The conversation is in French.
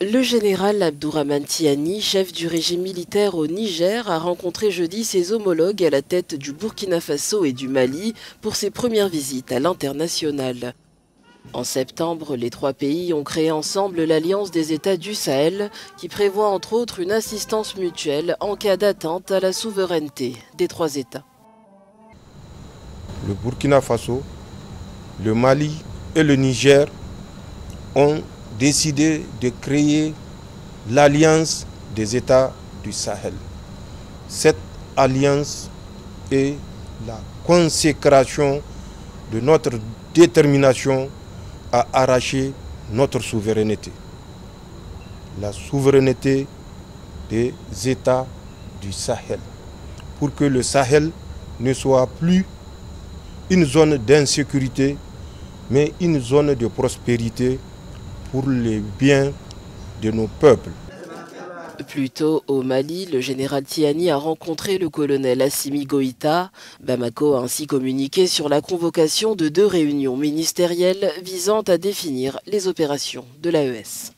Le général Abdourahman Tiani, chef du régime militaire au Niger, a rencontré jeudi ses homologues à la tête du Burkina Faso et du Mali pour ses premières visites à l'international. En septembre, les trois pays ont créé ensemble l'Alliance des États du Sahel, qui prévoit entre autres une assistance mutuelle en cas d'atteinte à la souveraineté des trois États. Le Burkina Faso, le Mali et le Niger ont décidé de créer l'Alliance des États du Sahel. Cette alliance est la consécration de notre détermination à arracher notre souveraineté. La souveraineté des États du Sahel. Pour que le Sahel ne soit plus une zone d'insécurité, mais une zone de prospérité pour les biens de nos peuples. Plus tôt, au Mali, le général Tiani a rencontré le colonel Assimi Goïta. Bamako a ainsi communiqué sur la convocation de deux réunions ministérielles visant à définir les opérations de l'AES.